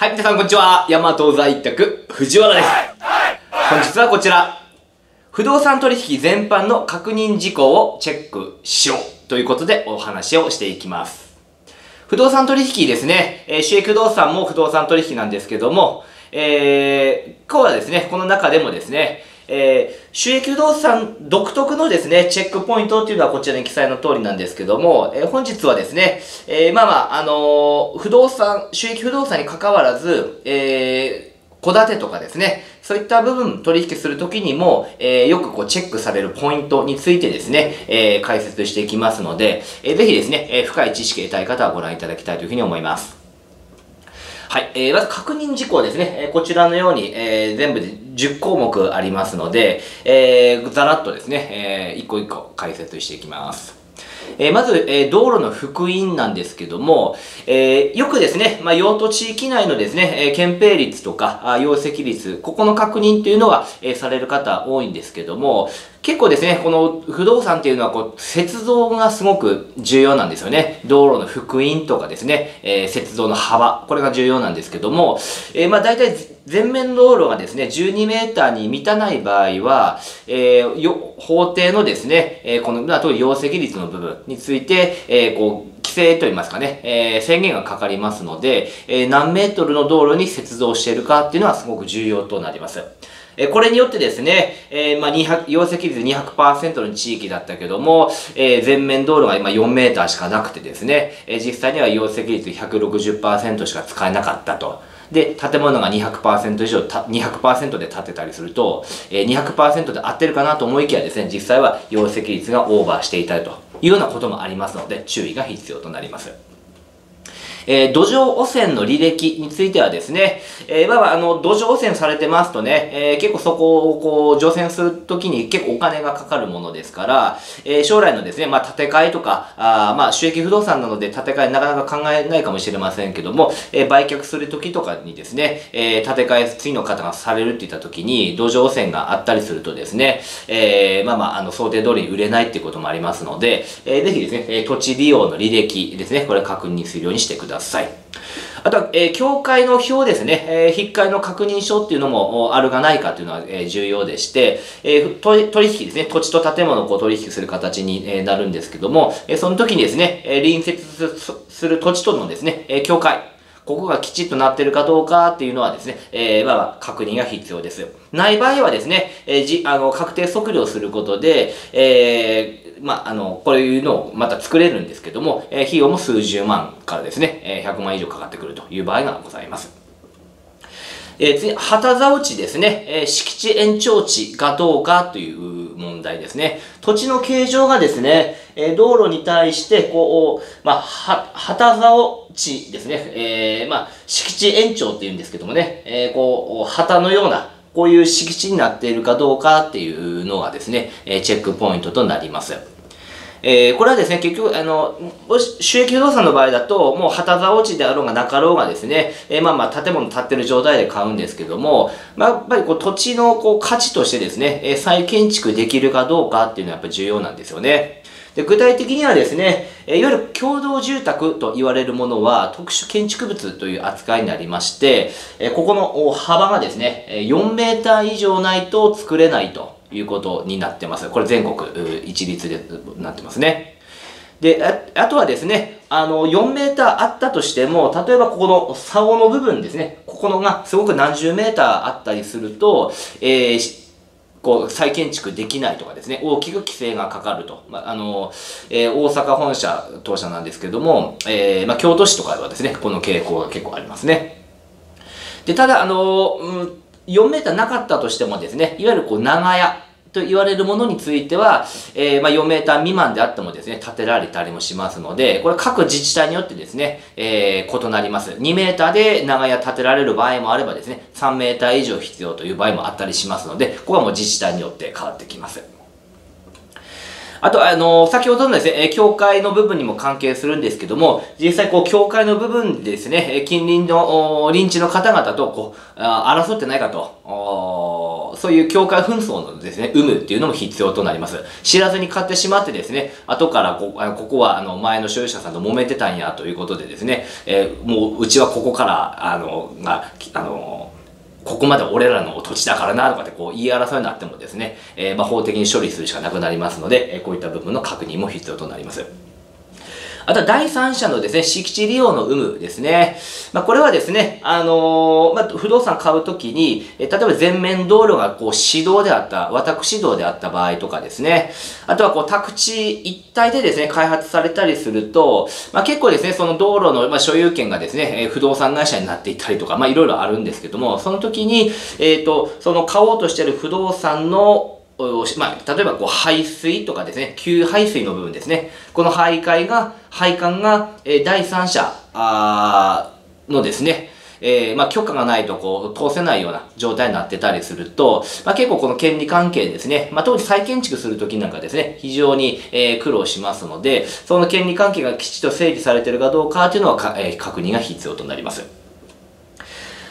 はい、皆さんこんにちは。大和在宅、藤原です。本日はこちら。不動産取引全般の確認事項をチェックしようということでお話をしていきます。不動産取引ですね。えー、収益不動産も不動産取引なんですけども、えー、今日はですね、この中でもですね、えー、収益不動産独特のですね、チェックポイントっていうのはこちらに記載の通りなんですけども、えー、本日はですね、えー、まあまあ、あのー、不動産、収益不動産に関わらず、えー、戸建てとかですね、そういった部分取引するときにも、えー、よくこうチェックされるポイントについてですね、えー、解説していきますので、えー、ぜひですね、えー、深い知識を得たい方はご覧いただきたいというふうに思います。はい。えー、まず確認事項ですね。えー、こちらのように、えー、全部で10項目ありますので、えー、ざらっとですね、えー、一個一個解説していきます。えー、まず、えー、道路の福音なんですけども、えー、よくですね、まあ、用途地域内のですね、えー、憲兵率とか、あ容積率、ここの確認というのは、え、される方多いんですけども、結構ですね、この不動産っていうのは、こう、接像がすごく重要なんですよね。道路の福音とかですね、えー、接像の幅、これが重要なんですけども、えー、まあ大体全面道路がですね、12メーターに満たない場合は、えー、よ法定のですね、えー、この、まあ、特に容積率の部分について、えー、こう、規制といいますかね、えー、制限がかかりますので、えー、何メートルの道路に接像しているかっていうのはすごく重要となります。えこれによってですね、えー、まあ、200、容積率200%の地域だったけども、えー、全面道路が今4メーターしかなくてですね、えー、実際には容積率160%しか使えなかったと。で、建物が200%以上、200%で建てたりすると、えー、200%で合ってるかなと思いきやですね、実際は容積率がオーバーしていたりというようなこともありますので、注意が必要となります。えー、土壌汚染の履歴についてはですね、えー、まあ、あの、土壌汚染されてますとね、えー、結構そこをこう、除染するときに結構お金がかかるものですから、えー、将来のですね、まあ、建て替えとか、あまあ、収益不動産なので建て替えなかなか考えないかもしれませんけども、えー、売却するときとかにですね、えー、建て替え、次の方がされるって言ったときに、土壌汚染があったりするとですね、えー、まあまあ、あの、想定通りに売れないっていうこともありますので、えー、ぜひですね、土地利用の履歴ですね、これ確認するようにしてください。ださい。あとは、えー、教会の表ですね、えー、引っ換えの確認書っていうのもあるかないかというのは、えー、重要でして、えー、取引ですね、土地と建物をこう取引する形に、えー、なるんですけども、えー、その時にですね、えー、隣接する土地とのですね、えー、教会、ここがきちっとなってるかどうかっていうのはですね、えー、まあ、確認が必要です。ない場合はですね、えー、じ、あの、確定測量することで、えー、まあ、あの、こういうのをまた作れるんですけども、えー、費用も数十万からですね、えー、100万以上かかってくるという場合がございます。えー、次、旗竿地ですね、えー、敷地延長地がどうかという問題ですね。土地の形状がですね、えー、道路に対して、こう、まあ、は、旗竿地ですね、えー、まあ、敷地延長っていうんですけどもね、えー、こう、旗のような、こういう敷地になっているかどうかっていうのがですね、えチェックポイントとなります。えー、これはですね、結局、あの、収益不動産の場合だと、もう旗座落ちであろうがなかろうがですね、えー、まあまあ建物建ってる状態で買うんですけども、まあ、やっぱりこう土地のこう価値としてですね、えー、再建築できるかどうかっていうのはやっぱり重要なんですよね。で具体的にはですね、いわゆる共同住宅と言われるものは特殊建築物という扱いになりまして、ここの幅がですね、4メーター以上ないと作れないということになってます。これ全国一律でなってますね。で、あとはですね、あの、4メーターあったとしても、例えばここの竿の部分ですね、ここのがすごく何十メーターあったりすると、えー、こう、再建築できないとかですね、大きく規制がかかると。まあ、あの、えー、大阪本社、当社なんですけれども、えー、まあ、京都市とかではですね、この傾向が結構ありますね。で、ただ、あの、うん、4メーターなかったとしてもですね、いわゆるこう、長屋、と言われるものについては、えー、まあ、4メーター未満であってもですね、建てられたりもしますので、これ各自治体によってですね、えー、異なります。2メーターで長屋建てられる場合もあればですね、3メーター以上必要という場合もあったりしますので、ここはもう自治体によって変わってきます。あと、あの、先ほどのですね、教会の部分にも関係するんですけども、実際、こう、教会の部分でですね、近隣の、臨地の方々と、こう、争ってないかと、そういう境界紛争のですね、有無っていうのも必要となります。知らずに買ってしまってですね、後からこここはあの前の所有者さんと揉めてたんやということでですね、えー、もううちはここから、あの、が、あの、ここまで俺らの土地だからなとかってこう言い争いになってもですね、えー、まあ法的に処理するしかなくなりますので、えこういった部分の確認も必要となります。あとは第三者のですね、敷地利用の有無ですね。まあ、これはですね、あのー、まあ、不動産買うときに、え例えば全面道路がこう、市道であった、私道であった場合とかですね、あとはこう、宅地一帯でですね、開発されたりすると、まあ、結構ですね、その道路の、ま所有権がですね、え不動産会社になっていたりとか、まあ、いろいろあるんですけども、その時に、えっ、ー、と、その買おうとしてる不動産のまあ、例えばこう排水とかですね、給排水の部分ですね。この徘徊が、配管が、え、第三者のですね、えー、まあ、許可がないとこう通せないような状態になってたりすると、まあ、結構この権利関係ですね、まあ、特に再建築するときなんかですね、非常に、えー、苦労しますので、その権利関係がきちっと整理されているかどうかというのは、えー、確認が必要となります。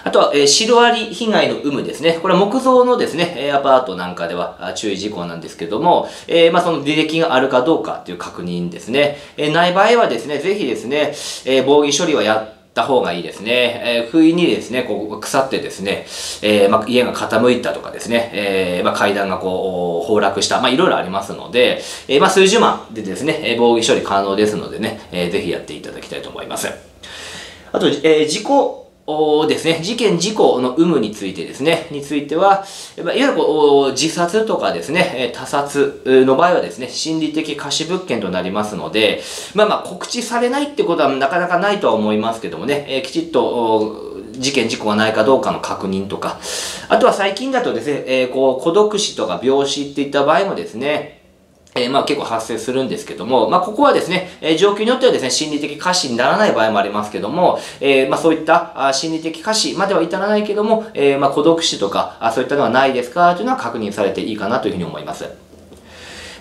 あとは、えー、シロアリ被害の有無ですね。これは木造のですね、アパートなんかでは注意事項なんですけども、えー、まあその履歴があるかどうかという確認ですね。えー、ない場合はですね、ぜひですね、え、防御処理はやった方がいいですね。えー、不意にですね、こう腐ってですね、えー、まあ、家が傾いたとかですね、えー、まあ、階段がこう、崩落した、まあ、いろいろありますので、え、まあ、数十万でですね、防御処理可能ですのでね、えー、ぜひやっていただきたいと思います。あと、え、事故ですね、事件事故の有無についてですね、については、いわゆるこう自殺とかですね、他殺の場合はですね、心理的貸し物件となりますので、まあまあ告知されないってことはなかなかないとは思いますけどもね、えきちっと事件事故がないかどうかの確認とか、あとは最近だとですね、えー、こう孤独死とか病死っていった場合もですね、え、まあ結構発生するんですけども、まあここはですね、え、状況によってはですね、心理的過死にならない場合もありますけども、えー、まあそういったあ心理的過死までは至らないけども、えー、まあ孤独死とか、あそういったのはないですかというのは確認されていいかなというふうに思います。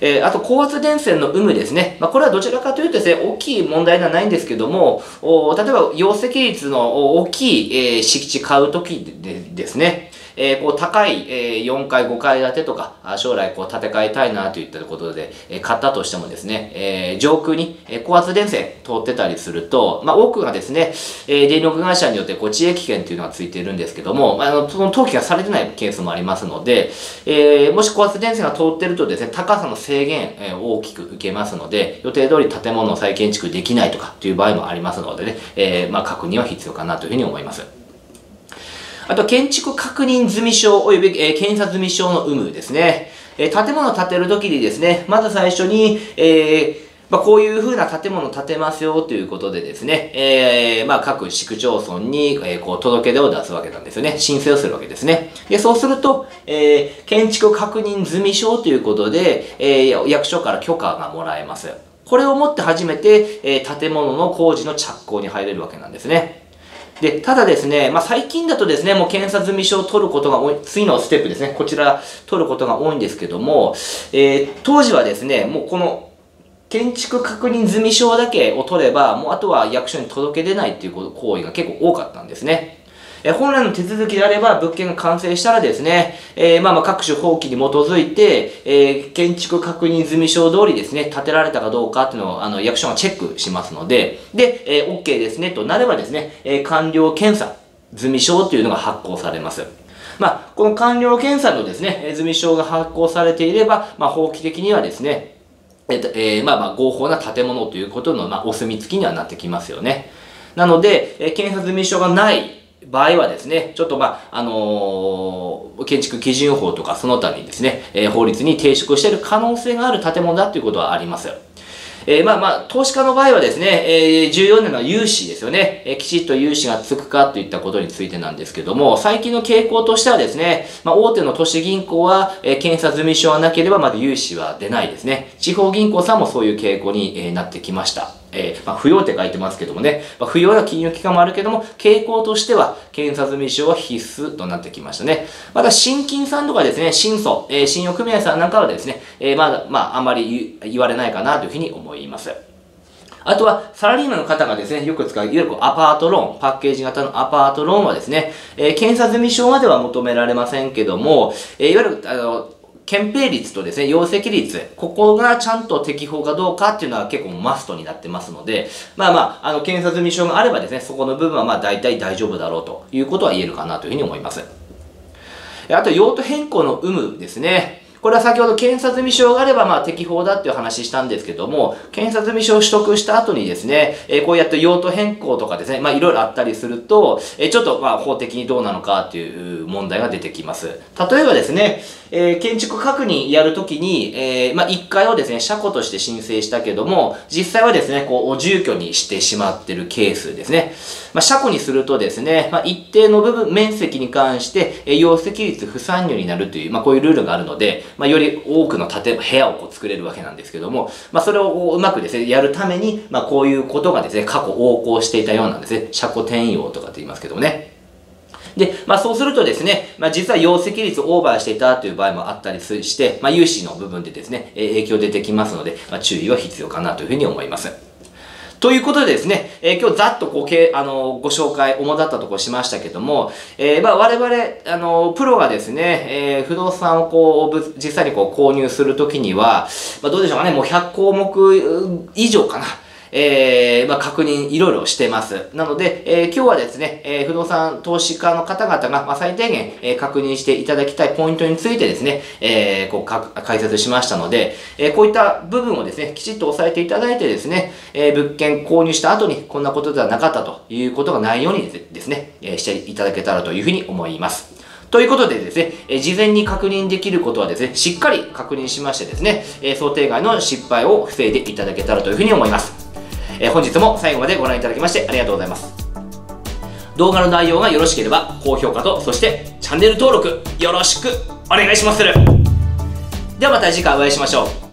えー、あと、高圧電線の有無ですね。まあ、これはどちらかというとですね、大きい問題ではないんですけども、お例えば、容積率の大きい、えー、敷地買うときでですね、えー、こう高い、えー、4階、5階建てとか、将来こう建て替えたいなといったことで、えー、買ったとしてもですね、えー、上空に、高圧電線通ってたりすると、まあ多くがですね、えー、電力会社によってこう地域権っていうのがついているんですけども、あの、その登記がされてないケースもありますので、えー、もし高圧電線が通ってるとですね、高さの制限、えー、大きく受けますので、予定通り建物を再建築できないとかっていう場合もありますのでね、えー、まあ確認は必要かなというふうに思います。あと、建築確認済証及び、えー、検査済証の有無ですね。えー、建物を建てるときにですね、まず最初に、えーまあ、こういう風な建物を建てますよということでですね、えー、まあ、各市区町村に、えー、こう、届け出を出すわけなんですよね。申請をするわけですね。で、そうすると、えー、建築確認済証ということで、えー、役所から許可がもらえます。これをもって初めて、えー、建物の工事の着工に入れるわけなんですね。で、ただですね、まあ、最近だとですね、もう検査済証を取ることが多い、次のステップですね、こちら取ることが多いんですけども、えー、当時はですね、もうこの建築確認済証だけを取れば、もうあとは役所に届け出ないっていう行為が結構多かったんですね。え本来の手続きであれば、物件が完成したらですね、えー、まあまあ各種法規に基づいて、えー、建築確認済証通りですね、建てられたかどうかっていうのを、あの、役所がチェックしますので、で、えー、OK ですね、となればですね、えー、完了検査済証というのが発行されます。まあ、この完了検査のですね、済証が発行されていれば、まあ、法規的にはですね、えっと、えー、まあまあ、合法な建物ということの、まあ、お墨付きにはなってきますよね。なので、えー、検査済証がない場合はですね、ちょっとまあ、あのー、建築基準法とかその他にですね、えー、法律に抵触している可能性がある建物だということはあります。えー、まあまあ、投資家の場合はですね、えー、重要なのは融資ですよね。えー、きちっと融資がつくかといったことについてなんですけども、最近の傾向としてはですね、まあ、大手の都市銀行は、えー、検査済証はなければまだ融資は出ないですね。地方銀行さんもそういう傾向に、えー、なってきました。えー、まあ、不要って書いてますけどもね、まあ、不要な金融機関もあるけども、傾向としては、検査済証は必須となってきましたね。また、新金さんとかですね、新祖、えー、信用組合さんなんかはですね、えー、まだ、まあ、あんまり言われないかなというふうに思います。あとは、サラリーマンの方がですね、よく使う、いわゆるアパートローン、パッケージ型のアパートローンはですね、えー、検査済証までは求められませんけども、えー、いわゆる、あの、憲兵率とですね、容積率、ここがちゃんと適法かどうかっていうのは結構マストになってますので、まあまあ、あの、検査済証があればですね、そこの部分はまあ大体大丈夫だろうということは言えるかなというふうに思います。あと、用途変更の有無ですね。これは先ほど検査済証があればまあ適法だっていう話したんですけども、検査済証を取得した後にですね、え、こうやって用途変更とかですね、まあいろいろあったりすると、え、ちょっとまあ法的にどうなのかっていう問題が出てきます。例えばですね、えー、建築確認やるときに、えー、まあ1階をですね、車庫として申請したけども、実際はですね、こう、住居にしてしまってるケースですね。まあ車庫にするとですね、まあ一定の部分、面積に関して、えー、容積率不参入になるという、まあこういうルールがあるので、まあより多くの建部屋をこう作れるわけなんですけども、まあそれをうまくですね、やるために、まあこういうことがですね、過去横行していたようなんですね。車庫転用とかって言いますけどもね。で、まあそうするとですね、まあ実は容積率オーバーしていたという場合もあったりして、まあ融資の部分でですね、影響出てきますので、まあ注意は必要かなというふうに思います。ということでですね、えー、今日ざっとこうけあのご紹介、主だったとこしましたけども、えー、まあ我々、あのプロがですね、えー、不動産をこう実際にこう購入するときには、まあ、どうでしょうかね、もう100項目以上かな。えー、まあ、確認いろいろしてます。なので、えー、今日はですね、えー、不動産投資家の方々が、まあ、最低限、え、確認していただきたいポイントについてですね、え、こうか解説しましたので、え、こういった部分をですね、きちっと押さえていただいてですね、え、物件購入した後にこんなことではなかったということがないようにですね、え、していただけたらというふうに思います。ということでですね、え事前に確認できることはですね、しっかり確認しましてですね、え想定外の失敗を防いでいただけたらというふうに思います。え本日も最後までご覧いただきましてありがとうございます。動画の内容がよろしければ高評価とそしてチャンネル登録よろしくお願いしますではまた次回お会いしましょう。